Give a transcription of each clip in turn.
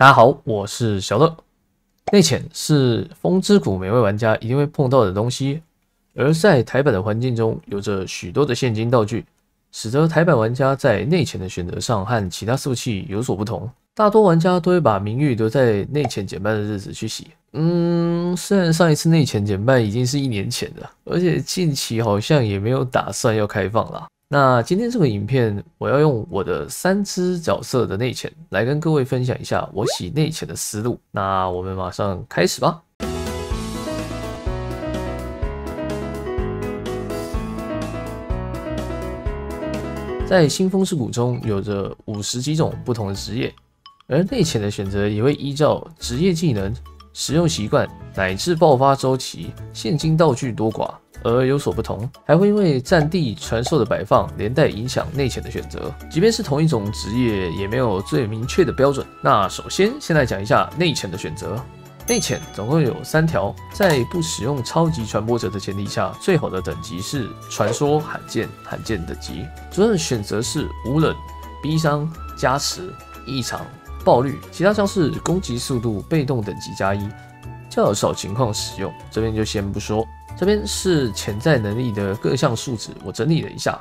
大家好，我是小乐。内潜是风之谷每位玩家一定会碰到的东西，而在台版的环境中，有着许多的现金道具，使得台版玩家在内潜的选择上和其他服器有所不同。大多玩家都会把名誉留在内潜减半的日子去洗。嗯，虽然上一次内潜减半已经是一年前了，而且近期好像也没有打算要开放了。那今天这个影片，我要用我的三只角色的内潜来跟各位分享一下我洗内潜的思路。那我们马上开始吧。在新风之谷中，有着五十几种不同的职业，而内潜的选择也会依照职业技能、使用习惯乃至爆发周期、现金道具多寡。而有所不同，还会因为战地传授的摆放，连带影响内潜的选择。即便是同一种职业，也没有最明确的标准。那首先，先来讲一下内潜的选择。内潜总共有三条，在不使用超级传播者的前提下，最好的等级是传说罕见罕见等级。主要的选择是无冷、逼伤、加持、异常、爆率，其他像是攻击速度、被动等级加一，较少情况使用。这边就先不说。这边是潜在能力的各项数值，我整理了一下，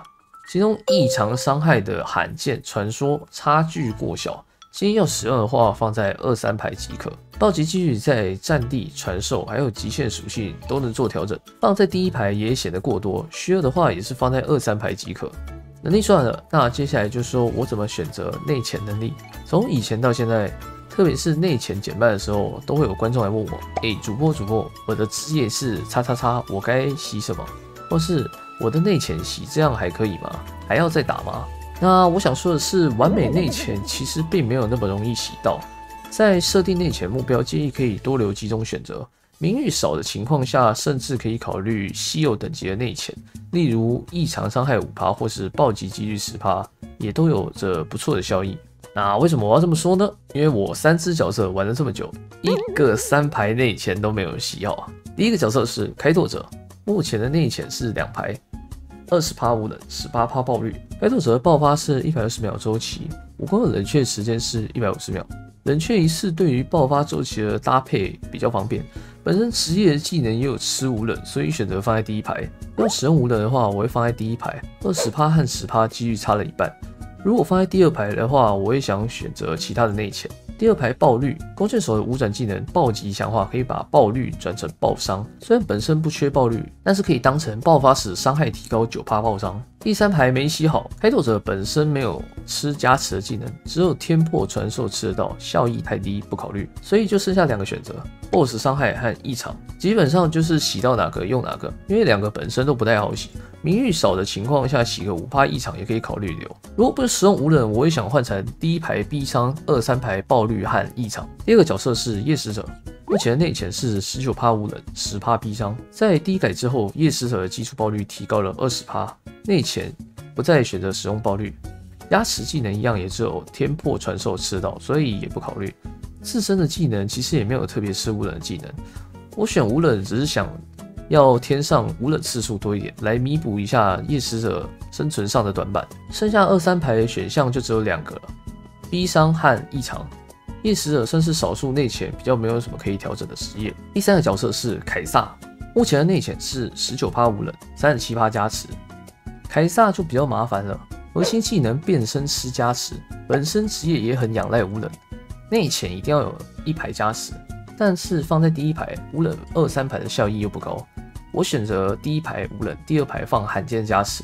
其中异常伤害的罕见传说差距过小，建议要使用的话放在二三排即可。暴击几率在战地传授还有极限属性都能做调整，放在第一排也显得过多，需要的话也是放在二三排即可。能力算了，那接下来就说我怎么选择内潜能力，从以前到现在。特别是内潜减半的时候，都会有观众来问我：“哎，主播主播，我的职业是叉叉叉，我该洗什么？或是我的内潜洗这样还可以吗？还要再打吗？”那我想说的是，完美内潜其实并没有那么容易洗到。在设定内潜目标，建议可以多留几种选择。名誉少的情况下，甚至可以考虑稀有等级的内潜，例如异常伤害五趴，或是暴击几率十趴，也都有着不错的效益。那为什么我要这么说呢？因为我三只角色玩了这么久，一个三排内潜都没有洗好啊。第一个角色是开拓者，目前的内潜是两排，二十趴无冷，十八趴爆率。开拓者的爆发是一百二十秒周期，武功的冷却时间是一百五十秒。冷却一次对于爆发周期的搭配比较方便。本身职业技能也有吃无冷，所以选择放在第一排。要使用无冷的话，我会放在第一排，二十趴和十趴几率差了一半。如果放在第二排的话，我也想选择其他的内潜。第二排爆率，弓箭手的五转技能暴击强化可以把暴率转成暴伤，虽然本身不缺暴率，但是可以当成爆发时伤害提高九趴暴伤。第三排没洗好，开拓者本身没有吃加持的技能，只有天破传授吃得到，效益太低不考虑，所以就剩下两个选择：BOSS 伤害和异常，基本上就是洗到哪个用哪个，因为两个本身都不太好洗。名誉少的情况下，洗个五趴异常也可以考虑留。如果不是使用无人，我也想换成第一排逼伤，二三排爆率和异常。第二个角色是夜使者，目前内潜是十九趴无人，十趴逼伤。在低改之后，夜使者的基础爆率提高了二十趴。内潜不再选择使用爆率，压持技能一样也只有天破传授吃到，所以也不考虑。自身的技能其实也没有特别吃无冷的技能，我选无冷只是想要添上无冷次数多一点，来弥补一下夜使者生存上的短板。剩下二三排选项就只有两个了，逼伤和异常。夜使者算是少数内潜比较没有什么可以调整的职业。第三个角色是凯撒，目前的内潜是十九趴无冷，三十七趴加持。凯撒就比较麻烦了，核心技能变身吃加持，本身职业也很仰赖无冷，内潜一定要有一排加持，但是放在第一排无冷二三排的效益又不高，我选择第一排无冷，第二排放罕见加持。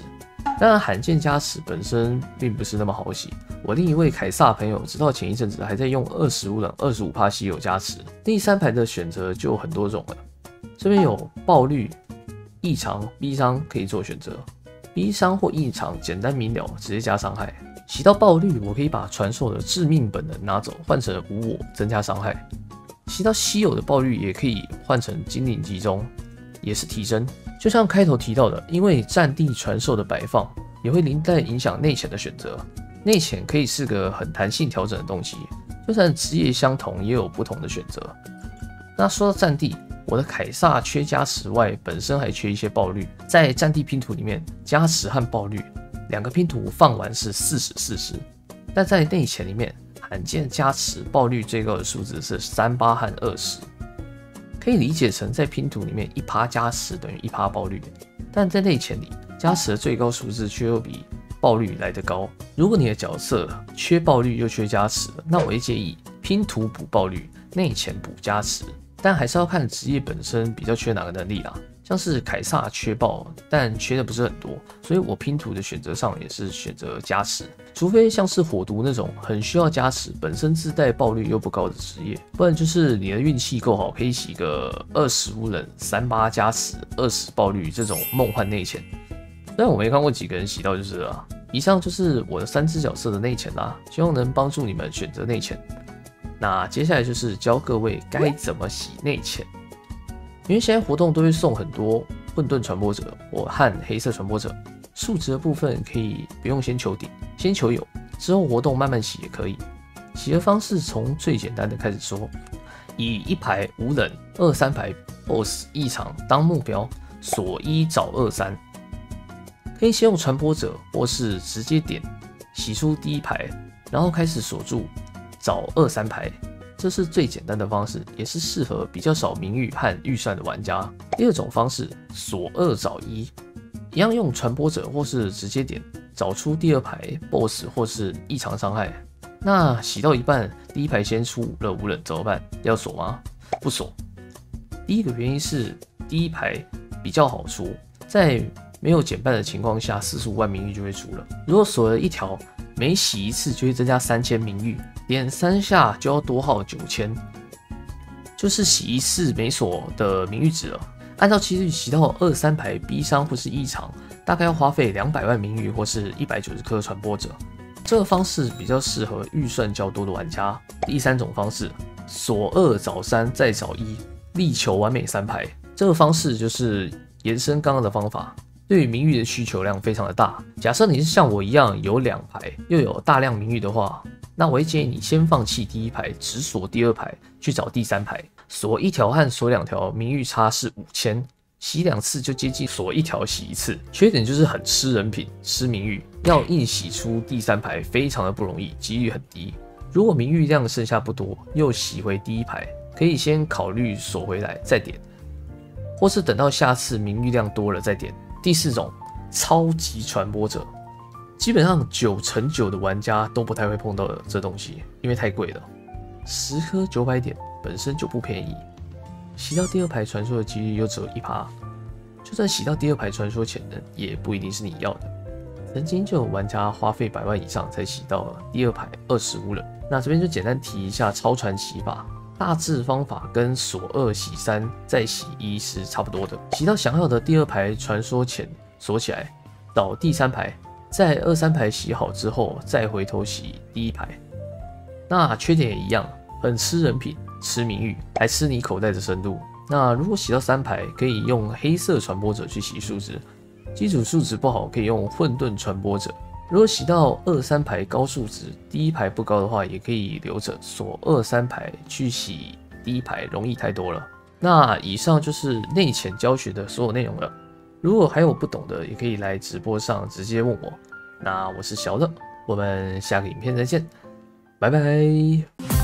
当然罕见加持本身并不是那么好洗，我另一位凯撒朋友直到前一阵子还在用二十五冷二十五帕稀有加持。第三排的选择就很多种了，这边有爆率、异常、逼伤可以做选择。逼伤或异常，简单明了，直接加伤害。洗到爆率，我可以把传授的致命本能拿走，换成无我，增加伤害。洗到稀有的爆率，也可以换成精灵集中，也是提升。就像开头提到的，因为战地传授的摆放，也会连带影响内潜的选择。内潜可以是个很弹性调整的东西，就算职业相同，也有不同的选择。那说到战地。我的凯撒缺加持外，本身还缺一些爆率。在战地拼图里面，加持和爆率两个拼图放完是四十四十，但在内潜里面罕见加持爆率最高的数字是三八和二十，可以理解成在拼图里面一趴加持等于一趴爆率，但在内潜里加持的最高数字却又比爆率来得高。如果你的角色缺爆率又缺加持，那我也建议拼图补爆率，内潜补加持，但还是要看职业本身比较缺哪个能力啦。像是凯撒缺爆，但缺的不是很多，所以我拼图的选择上也是选择加持。除非像是火毒那种很需要加持，本身自带爆率又不高的职业，不然就是你的运气够好，可以洗个二十五冷三八加持二十爆率这种梦幻内潜。但我没看过几个人洗到就是了。以上就是我的三只角色的内潜啦，希望能帮助你们选择内潜。那接下来就是教各位该怎么洗内潜。因为现在活动都会送很多混沌传播者或和黑色传播者，数值的部分可以不用先求顶，先求有，之后活动慢慢洗也可以。洗的方式从最简单的开始说，以一排无冷二三排 BOSS 异常当目标，锁一找二三，可以先用传播者或是直接点洗出第一排，然后开始锁住找二三排。这是最简单的方式，也是适合比较少名誉和预算的玩家。第二种方式，锁二找一，一样用传播者或是直接点找出第二排 BOSS 或是异常伤害。那洗到一半，第一排先出了无人怎么办？要锁吗？不锁。第一个原因是第一排比较好出，在没有减半的情况下，四十五万名誉就会出了。如果锁了一条，每洗一次就会增加三千名誉。点三下就要多耗九千，就是洗一次每所的名誉值了。按照几率洗到二三排 B 伤或是异常，大概要花费两百万名誉或是一百九十颗传播者。这个方式比较适合预算较多的玩家。第三种方式，锁二找三再找一，力求完美三排。这个方式就是延伸刚刚的方法，对于名誉的需求量非常的大。假设你是像我一样有两排又有大量名誉的话。那我会建议你先放弃第一排，只锁第二排，去找第三排。锁一条和锁两条，名誉差是五千，洗两次就接近锁一条洗一次。缺点就是很吃人品，吃名誉，要硬洗出第三排非常的不容易，几率很低。如果名誉量剩下不多，又洗回第一排，可以先考虑锁回来再点，或是等到下次名誉量多了再点。第四种，超级传播者。基本上九成九的玩家都不太会碰到这东西，因为太贵了，十颗九百点本身就不便宜，洗到第二排传说的几率又只有一趴，就算洗到第二排传说潜能，也不一定是你要的。曾经就有玩家花费百万以上才洗到了第二排二十五人。那这边就简单提一下超传洗法，大致方法跟锁二洗三再洗一是差不多的。洗到想要的第二排传说前锁起来，到第三排。在二三排洗好之后，再回头洗第一排。那缺点也一样，很吃人品，吃名誉，还吃你口袋的深度。那如果洗到三排，可以用黑色传播者去洗数值，基础数值不好，可以用混沌传播者。如果洗到二三排高数值，第一排不高的话，也可以留着锁二三排去洗第一排，容易太多了。那以上就是内潜教学的所有内容了。如果还有不懂的，也可以来直播上直接问我。那我是小乐，我们下个影片再见，拜拜。